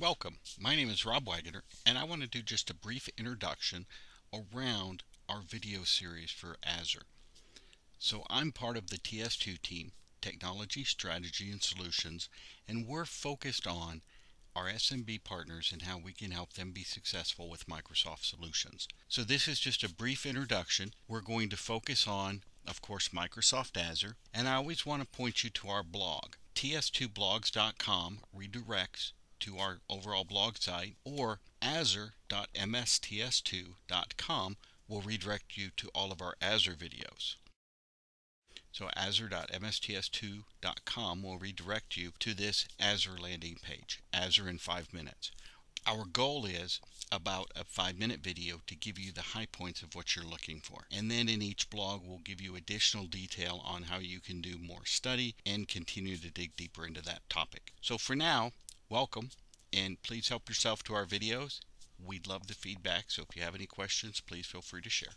Welcome. My name is Rob Wagoner, and I want to do just a brief introduction around our video series for Azure. So I'm part of the TS2 team, Technology, Strategy, and Solutions, and we're focused on our SMB partners and how we can help them be successful with Microsoft solutions. So this is just a brief introduction. We're going to focus on, of course, Microsoft Azure, and I always want to point you to our blog. TS2blogs.com redirects to our overall blog site, or azure.msts2.com will redirect you to all of our Azure videos. So azure.msts2.com will redirect you to this Azure landing page, Azure in 5 minutes. Our goal is about a 5 minute video to give you the high points of what you're looking for. And then in each blog we'll give you additional detail on how you can do more study and continue to dig deeper into that topic. So for now, welcome and please help yourself to our videos. We'd love the feedback, so if you have any questions, please feel free to share.